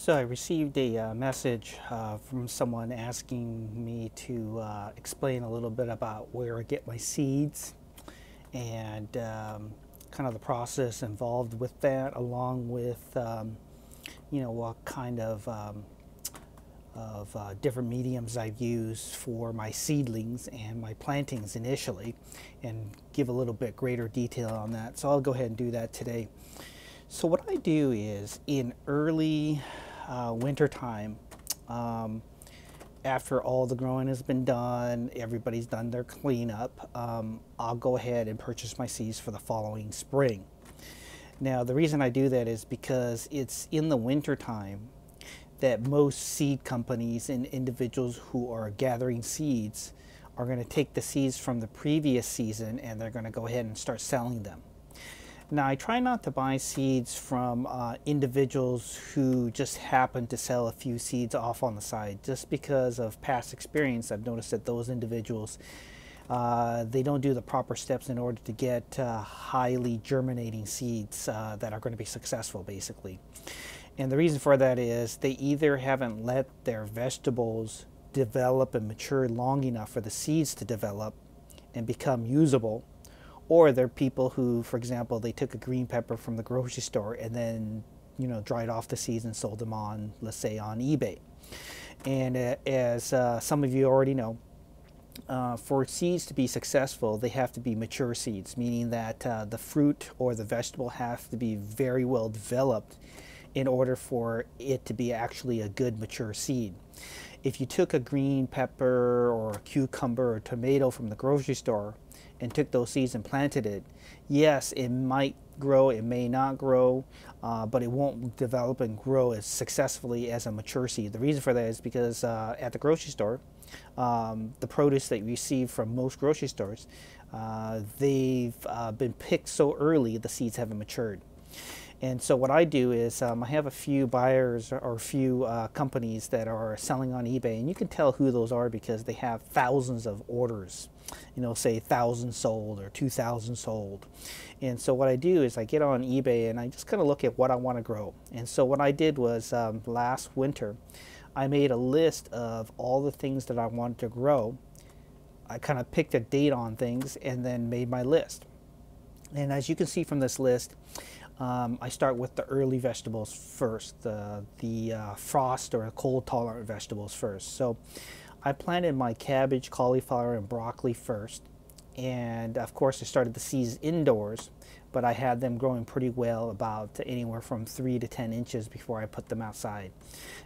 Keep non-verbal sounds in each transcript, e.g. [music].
So I received a uh, message uh, from someone asking me to uh, explain a little bit about where I get my seeds and um, kind of the process involved with that, along with um, you know what kind of um, of uh, different mediums I've used for my seedlings and my plantings initially, and give a little bit greater detail on that. So I'll go ahead and do that today. So what I do is in early uh, winter time, um, after all the growing has been done, everybody's done their cleanup, um, I'll go ahead and purchase my seeds for the following spring. Now, the reason I do that is because it's in the winter time that most seed companies and individuals who are gathering seeds are going to take the seeds from the previous season and they're going to go ahead and start selling them. Now, I try not to buy seeds from uh, individuals who just happen to sell a few seeds off on the side. Just because of past experience, I've noticed that those individuals, uh, they don't do the proper steps in order to get uh, highly germinating seeds uh, that are going to be successful, basically. And the reason for that is they either haven't let their vegetables develop and mature long enough for the seeds to develop and become usable or they're people who, for example, they took a green pepper from the grocery store and then, you know, dried off the seeds and sold them on, let's say, on eBay. And uh, as uh, some of you already know, uh, for seeds to be successful, they have to be mature seeds, meaning that uh, the fruit or the vegetable has to be very well developed in order for it to be actually a good mature seed. If you took a green pepper or a cucumber or tomato from the grocery store and took those seeds and planted it, yes, it might grow, it may not grow, uh, but it won't develop and grow as successfully as a mature seed. The reason for that is because uh, at the grocery store, um, the produce that you receive from most grocery stores, uh, they've uh, been picked so early the seeds haven't matured. And so what I do is um, I have a few buyers or a few uh, companies that are selling on eBay, and you can tell who those are because they have thousands of orders. You know, say thousand sold or two thousand sold. And so what I do is I get on eBay and I just kind of look at what I want to grow. And so what I did was um, last winter, I made a list of all the things that I wanted to grow. I kind of picked a date on things and then made my list. And as you can see from this list, um, I start with the early vegetables first, the, the uh, frost or cold tolerant vegetables first. So I planted my cabbage, cauliflower, and broccoli first. And of course, I started the seeds indoors, but I had them growing pretty well, about anywhere from 3 to 10 inches before I put them outside.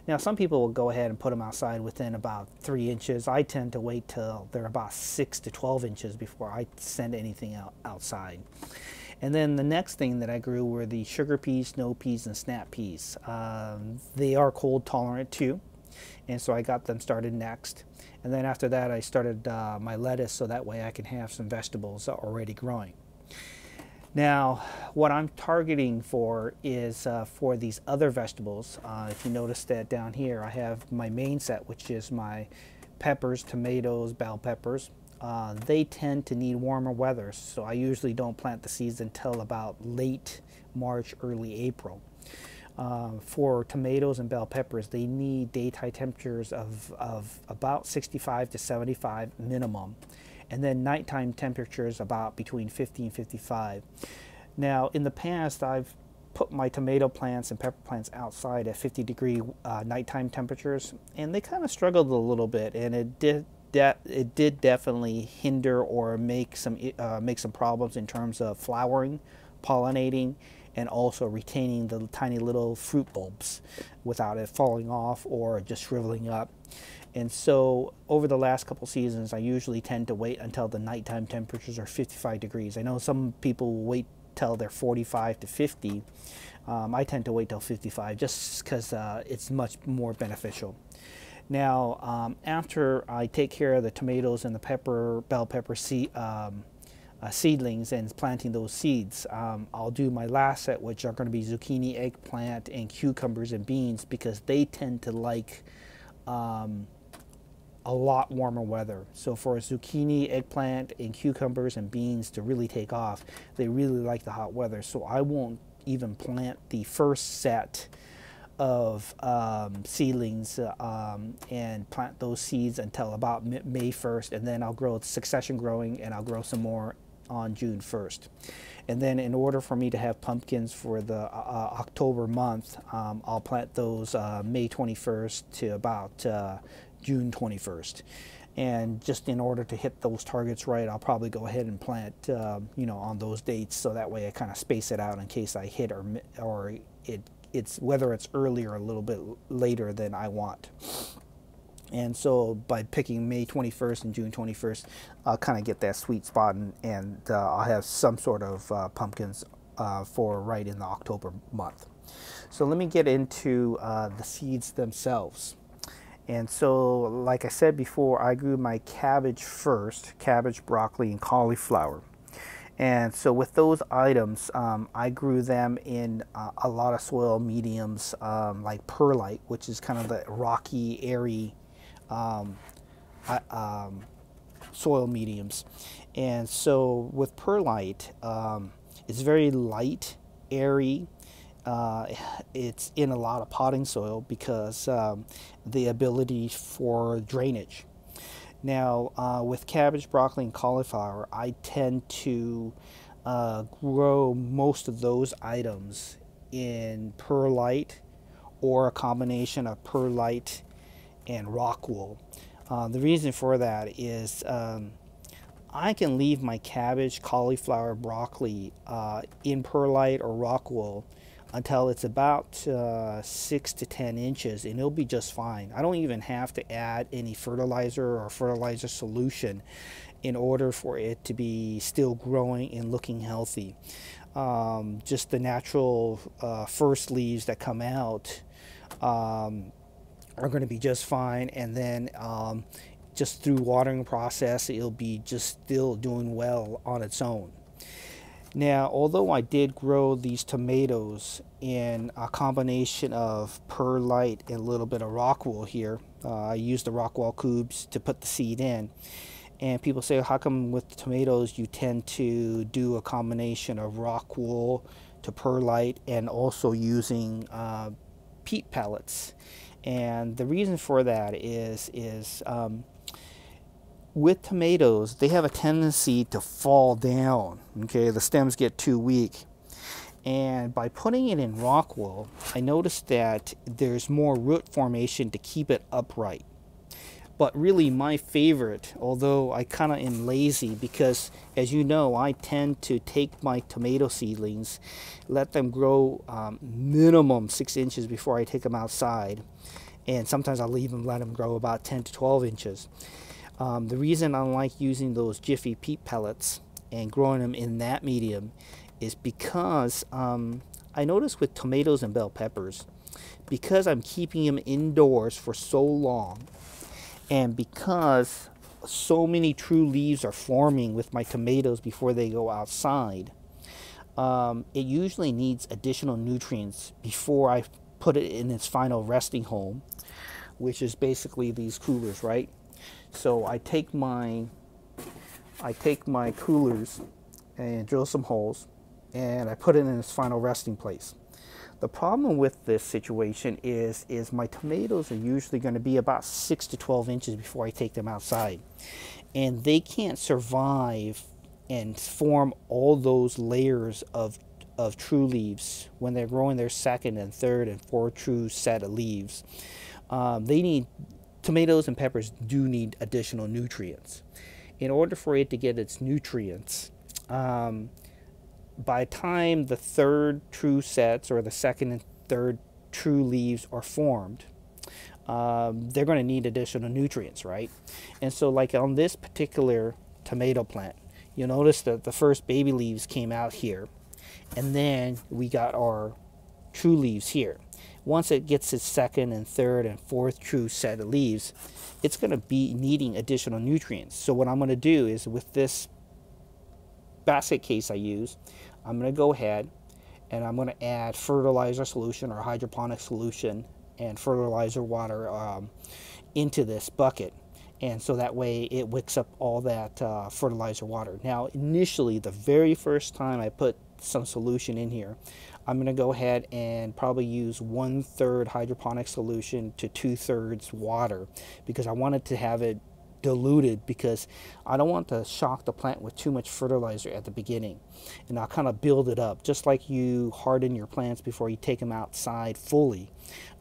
Now, some people will go ahead and put them outside within about 3 inches. I tend to wait till they're about 6 to 12 inches before I send anything out outside. And then the next thing that I grew were the sugar peas, snow peas, and snap peas. Um, they are cold tolerant too, and so I got them started next. And then after that, I started uh, my lettuce so that way I can have some vegetables already growing. Now, what I'm targeting for is uh, for these other vegetables. Uh, if you notice that down here, I have my main set, which is my peppers, tomatoes, bell peppers, uh, they tend to need warmer weather, so I usually don't plant the seeds until about late March, early April. Uh, for tomatoes and bell peppers, they need daytime temperatures of, of about 65 to 75 minimum, and then nighttime temperatures about between 50 and 55. Now, in the past, I've put my tomato plants and pepper plants outside at 50 degree uh, nighttime temperatures, and they kind of struggled a little bit, and it did it did definitely hinder or make some uh, make some problems in terms of flowering, pollinating, and also retaining the tiny little fruit bulbs without it falling off or just shriveling up. And so over the last couple seasons, I usually tend to wait until the nighttime temperatures are 55 degrees. I know some people wait till they're 45 to 50. Um, I tend to wait till 55 just because uh, it's much more beneficial. Now, um, after I take care of the tomatoes and the pepper, bell pepper seed, um, uh, seedlings and planting those seeds, um, I'll do my last set, which are going to be zucchini, eggplant, and cucumbers and beans because they tend to like um, a lot warmer weather. So for a zucchini, eggplant, and cucumbers and beans to really take off, they really like the hot weather. So I won't even plant the first set of um, seedlings um, and plant those seeds until about May 1st, and then I'll grow succession growing, and I'll grow some more on June 1st. And then in order for me to have pumpkins for the uh, uh October month, um, I'll plant those uh, May 21st to about uh, June 21st. And just in order to hit those targets right, I'll probably go ahead and plant, uh, you know, on those dates. So that way I kind of space it out in case I hit or, or it, it's whether it's earlier or a little bit later than I want. And so by picking May 21st and June 21st, I'll kind of get that sweet spot and, and uh, I'll have some sort of uh, pumpkins uh, for right in the October month. So let me get into uh, the seeds themselves. And so, like I said before, I grew my cabbage first, cabbage, broccoli, and cauliflower. And so with those items, um, I grew them in uh, a lot of soil mediums um, like perlite, which is kind of the rocky, airy um, um, soil mediums. And so with perlite, um, it's very light, airy. Uh, it's in a lot of potting soil because um, the ability for drainage. Now, uh, with cabbage, broccoli, and cauliflower, I tend to uh, grow most of those items in perlite or a combination of perlite and rock wool. Uh, the reason for that is um, I can leave my cabbage, cauliflower, broccoli uh, in perlite or rock wool until it's about uh, 6 to 10 inches and it'll be just fine. I don't even have to add any fertilizer or fertilizer solution in order for it to be still growing and looking healthy. Um, just the natural uh, first leaves that come out um, are going to be just fine. And then um, just through watering process, it'll be just still doing well on its own. Now, although I did grow these tomatoes in a combination of perlite and a little bit of rock wool here, uh, I used the rock wool cubes to put the seed in. And people say, how come with tomatoes you tend to do a combination of rock wool to perlite and also using uh, peat pellets? And the reason for that is, is um, with tomatoes, they have a tendency to fall down. Okay, the stems get too weak. And by putting it in rock wool, I noticed that there's more root formation to keep it upright. But really, my favorite, although I kind of am lazy because, as you know, I tend to take my tomato seedlings, let them grow um, minimum six inches before I take them outside. And sometimes I'll leave them, let them grow about 10 to 12 inches. Um, the reason I like using those Jiffy peat pellets and growing them in that medium is because um, I notice with tomatoes and bell peppers, because I'm keeping them indoors for so long, and because so many true leaves are forming with my tomatoes before they go outside, um, it usually needs additional nutrients before I put it in its final resting home, which is basically these coolers, right? So I take my I take my coolers and drill some holes and I put it in its final resting place. The problem with this situation is, is my tomatoes are usually going to be about 6 to 12 inches before I take them outside. And they can't survive and form all those layers of, of true leaves when they're growing their second and third and fourth true set of leaves. Um, they need, tomatoes and peppers do need additional nutrients. In order for it to get its nutrients, um, by time the third true sets or the second and third true leaves are formed, um, they're going to need additional nutrients, right? And so, like on this particular tomato plant, you'll notice that the first baby leaves came out here, and then we got our true leaves here. Once it gets its second and third and fourth true set of leaves, it's going to be needing additional nutrients. So, what I'm going to do is with this basket case I use, I'm going to go ahead and I'm going to add fertilizer solution or hydroponic solution and fertilizer water um, into this bucket. And so that way it wicks up all that uh, fertilizer water. Now, initially, the very first time I put some solution in here, I'm going to go ahead and probably use one third hydroponic solution to two thirds water because I wanted to have it diluted because I don't want to shock the plant with too much fertilizer at the beginning. And I'll kind of build it up just like you harden your plants before you take them outside fully.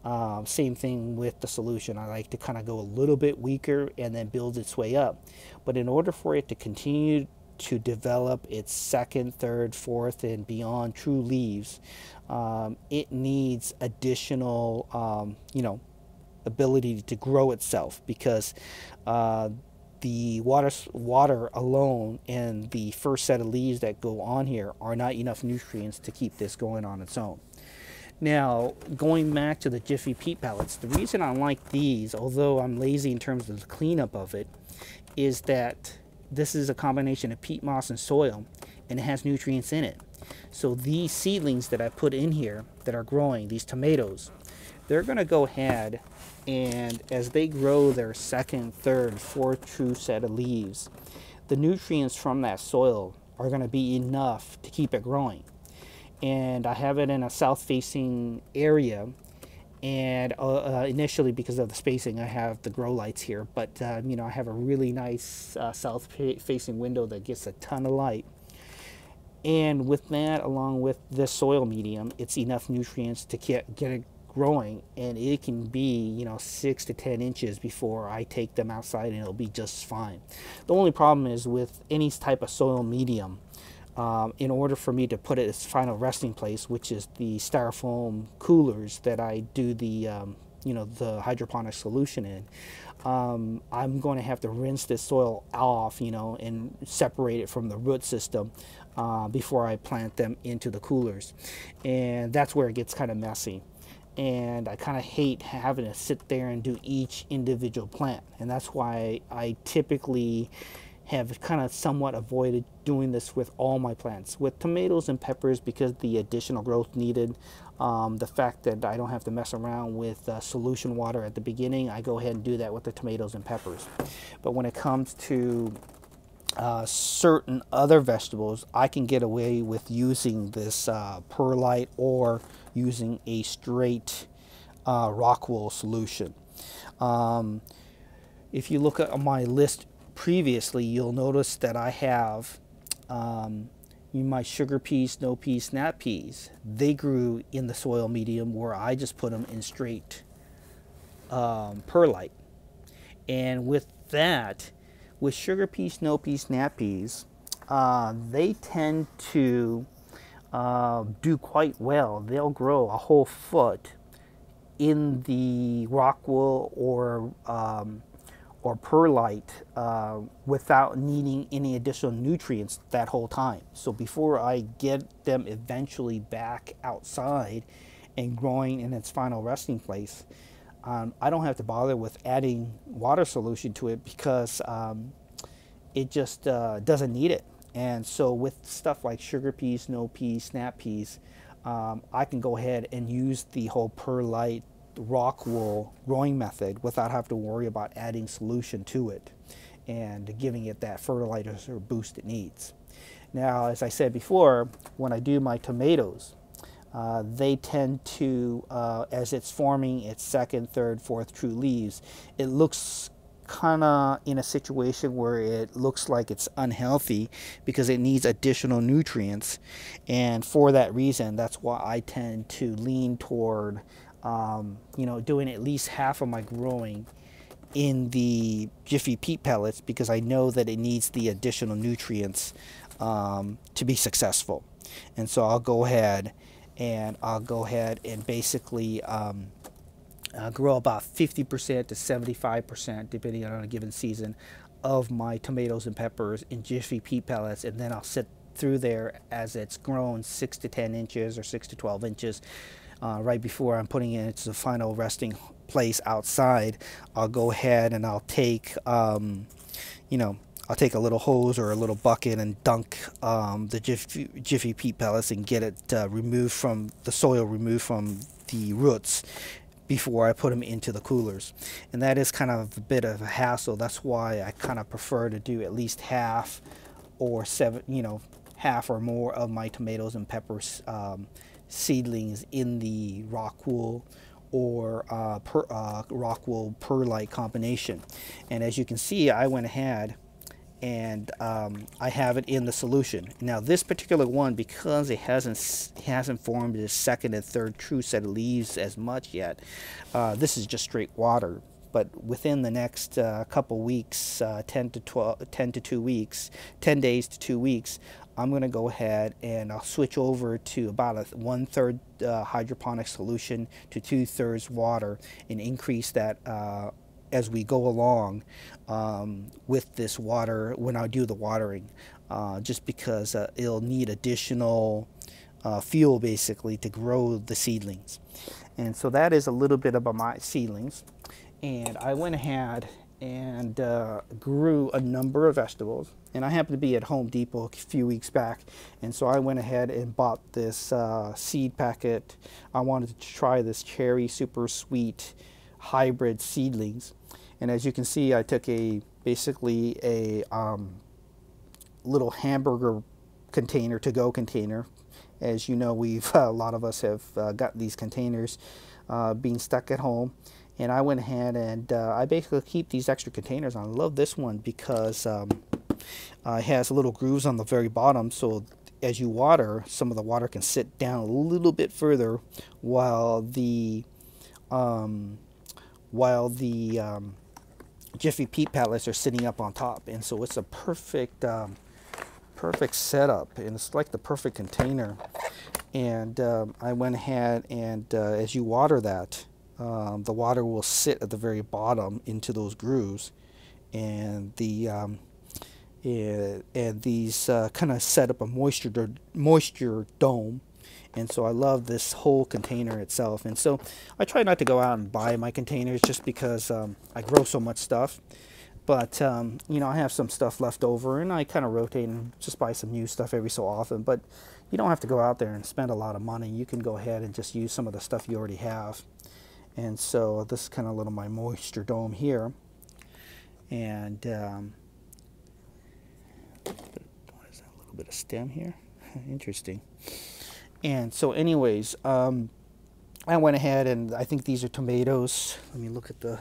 Uh, same thing with the solution. I like to kind of go a little bit weaker and then build its way up. But in order for it to continue to develop its second, third, fourth, and beyond true leaves, um, it needs additional, um, you know, ability to grow itself because uh, the water, water alone and the first set of leaves that go on here are not enough nutrients to keep this going on its own. Now, going back to the Jiffy peat pellets, the reason I like these, although I'm lazy in terms of the cleanup of it, is that this is a combination of peat moss and soil and it has nutrients in it. So these seedlings that I put in here that are growing, these tomatoes, they're going to go ahead and as they grow their second, third, fourth true set of leaves, the nutrients from that soil are going to be enough to keep it growing. And I have it in a south facing area and uh, uh, initially because of the spacing I have the grow lights here but uh, you know I have a really nice uh, south facing window that gets a ton of light. And with that along with this soil medium it's enough nutrients to get, get it growing and it can be you know six to ten inches before I take them outside and it'll be just fine. The only problem is with any type of soil medium um, in order for me to put it its final resting place, which is the styrofoam coolers that I do the um, you know the hydroponic solution in. Um, I'm going to have to rinse this soil off, you know, and separate it from the root system uh, before I plant them into the coolers, and that's where it gets kind of messy. And I kind of hate having to sit there and do each individual plant, and that's why I typically have kind of somewhat avoided doing this with all my plants. With tomatoes and peppers, because the additional growth needed, um, the fact that I don't have to mess around with uh, solution water at the beginning, I go ahead and do that with the tomatoes and peppers. But when it comes to uh, certain other vegetables, I can get away with using this uh, perlite or using a straight uh, rock wool solution. Um, if you look at my list previously, you'll notice that I have um, my sugar peas, snow peas, snap peas. They grew in the soil medium where I just put them in straight um, perlite. And with that, with sugar peas, snow peas, snap peas, uh, they tend to uh, do quite well. They'll grow a whole foot in the rock wool or um, or perlite uh, without needing any additional nutrients that whole time. So before I get them eventually back outside and growing in its final resting place, um, I don't have to bother with adding water solution to it because um, it just uh, doesn't need it. And so with stuff like sugar peas, snow peas, snap peas, um, I can go ahead and use the whole perlite rock wool growing method without having to worry about adding solution to it and giving it that fertilizer boost it needs. Now, as I said before, when I do my tomatoes, uh, they tend to, uh, as it's forming its second, third, fourth true leaves, it looks kind of in a situation where it looks like it's unhealthy because it needs additional nutrients. And for that reason, that's why I tend to lean toward um, you know, doing at least half of my growing in the Jiffy peat pellets because I know that it needs the additional nutrients um, to be successful. And so I'll go ahead and I'll go ahead and basically um, uh, grow about 50% to 75% depending on a given season of my tomatoes and peppers in Jiffy peat pellets and then I'll sit through there as it's grown 6 to 10 inches or 6 to 12 inches uh, right before I'm putting it into the final resting place outside, I'll go ahead and I'll take, um, you know, I'll take a little hose or a little bucket and dunk um, the Jiffy, Jiffy peat pellets and get it uh, removed from the soil, removed from the roots before I put them into the coolers. And that is kind of a bit of a hassle. That's why I kind of prefer to do at least half or seven, you know, half or more of my tomatoes and peppers um, seedlings in the rock wool or uh, per, uh, rock wool perlite combination. And as you can see, I went ahead and um, I have it in the solution. Now this particular one, because it hasn't hasn't formed its second and third true set of leaves as much yet, uh, this is just straight water. But within the next uh, couple weeks, uh, 10 to 12, 10 to 2 weeks, 10 days to 2 weeks, I'm going to go ahead and I'll switch over to about a one third uh, hydroponic solution to two thirds water and increase that uh, as we go along um, with this water when I do the watering uh, just because uh, it'll need additional uh, fuel basically to grow the seedlings. And so that is a little bit about my seedlings. And I went ahead and uh, grew a number of vegetables. And I happened to be at Home Depot a few weeks back, and so I went ahead and bought this uh, seed packet. I wanted to try this cherry super sweet hybrid seedlings. And as you can see, I took a basically a um, little hamburger container to go container. As you know, we've [laughs] a lot of us have uh, got these containers uh, being stuck at home and I went ahead and uh, I basically keep these extra containers on. I love this one because um, uh, it has little grooves on the very bottom so as you water some of the water can sit down a little bit further while the um, while the um, Jiffy peat pellets are sitting up on top and so it's a perfect um, perfect setup and it's like the perfect container and um, I went ahead and uh, as you water that um, the water will sit at the very bottom into those grooves and the um, and, and these uh, kind of set up a moisture moisture dome. And so I love this whole container itself. And so I try not to go out and buy my containers just because um, I grow so much stuff. But um, you know I have some stuff left over and I kind of rotate and just buy some new stuff every so often. But you don't have to go out there and spend a lot of money. You can go ahead and just use some of the stuff you already have and so this is kind of a little my moisture dome here. And um, what is that a little bit of stem here? [laughs] Interesting. And so anyways um, I went ahead and I think these are tomatoes. Let me look at the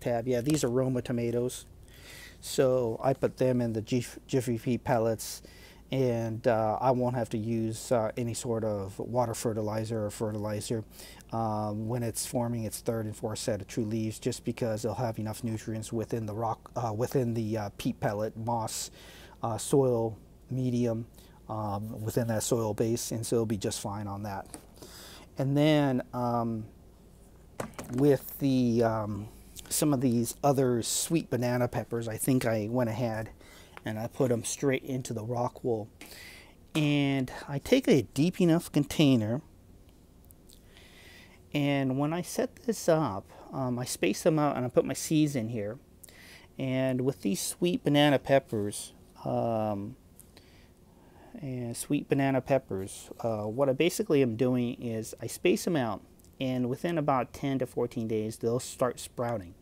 tab. Yeah these are Roma tomatoes. So I put them in the Jiffy peat pellets and uh, I won't have to use uh, any sort of water fertilizer or fertilizer. Um, when it's forming its third and fourth set of true leaves just because it'll have enough nutrients within the rock uh, within the uh, peat pellet moss uh, soil medium um, within that soil base and so it'll be just fine on that. And then um, with the um, some of these other sweet banana peppers I think I went ahead and I put them straight into the rock wool. And I take a deep enough container and when I set this up, um, I space them out and I put my seeds in here. And with these sweet banana peppers, um, and sweet banana peppers, uh, what I basically am doing is I space them out and within about 10 to 14 days they'll start sprouting.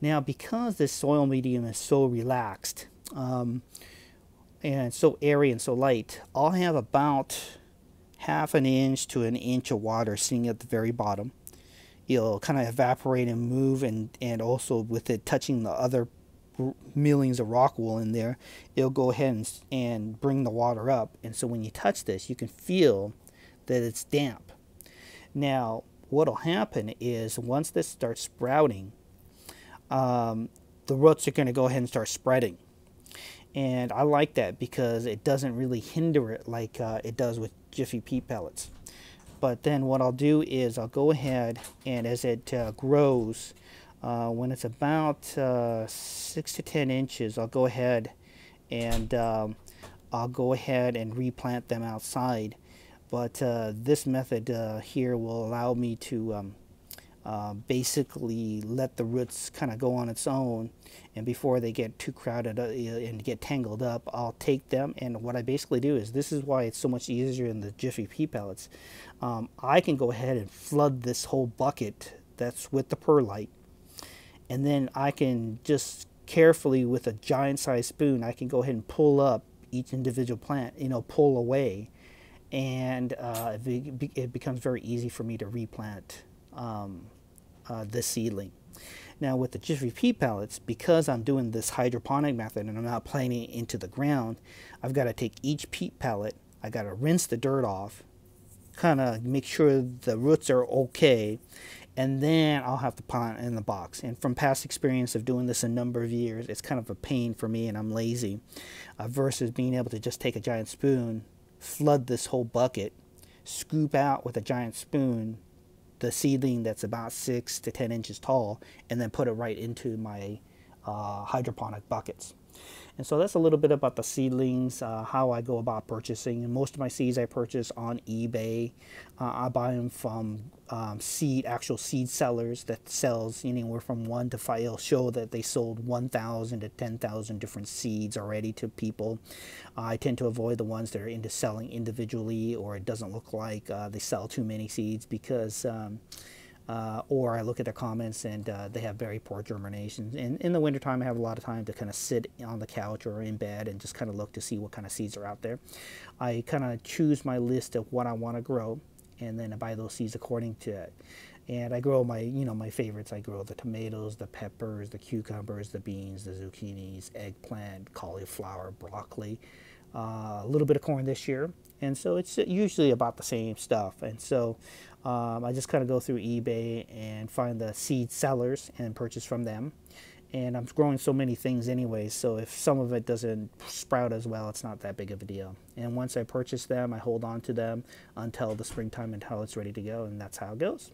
Now because this soil medium is so relaxed, um, and so airy and so light, I'll have about half an inch to an inch of water sitting at the very bottom. It'll kind of evaporate and move, and, and also with it touching the other millings of rock wool in there, it'll go ahead and, and bring the water up. And so when you touch this, you can feel that it's damp. Now, what'll happen is once this starts sprouting, um, the roots are going to go ahead and start spreading and I like that because it doesn't really hinder it like uh, it does with Jiffy peat pellets. But then what I'll do is I'll go ahead and as it uh, grows, uh, when it's about uh, 6 to 10 inches, I'll go ahead and um, I'll go ahead and replant them outside. But uh, this method uh, here will allow me to um, uh, basically let the roots kind of go on its own and before they get too crowded uh, and get tangled up I'll take them and what I basically do is this is why it's so much easier in the Jiffy Pea pellets. Um, I can go ahead and flood this whole bucket that's with the perlite and then I can just carefully with a giant sized spoon I can go ahead and pull up each individual plant you know pull away and uh, it, it, becomes very easy for me to replant um, uh, this seedling. Now with the just Peat pellets, because I'm doing this hydroponic method and I'm not planting it into the ground, I've got to take each peat pellet, I got to rinse the dirt off, kind of make sure the roots are okay, and then I'll have to plant in the box. And from past experience of doing this a number of years, it's kind of a pain for me and I'm lazy uh, versus being able to just take a giant spoon, flood this whole bucket, scoop out with a giant spoon the seedling that's about six to 10 inches tall and then put it right into my uh, hydroponic buckets. And so that's a little bit about the seedlings, uh, how I go about purchasing. And most of my seeds I purchase on eBay. Uh, I buy them from um, seed, actual seed sellers that sells anywhere from one to five. It'll show that they sold 1,000 to 10,000 different seeds already to people. Uh, I tend to avoid the ones that are into selling individually or it doesn't look like uh, they sell too many seeds because um, uh, or I look at their comments and uh, they have very poor germination. And in the wintertime, I have a lot of time to kind of sit on the couch or in bed and just kind of look to see what kind of seeds are out there. I kind of choose my list of what I want to grow and then I buy those seeds according to it. And I grow my, you know, my favorites. I grow the tomatoes, the peppers, the cucumbers, the beans, the zucchinis, eggplant, cauliflower, broccoli, uh, a little bit of corn this year. And so it's usually about the same stuff. And so um, I just kind of go through eBay and find the seed sellers and purchase from them. And I'm growing so many things anyway, so if some of it doesn't sprout as well, it's not that big of a deal. And once I purchase them, I hold on to them until the springtime until it's ready to go, and that's how it goes.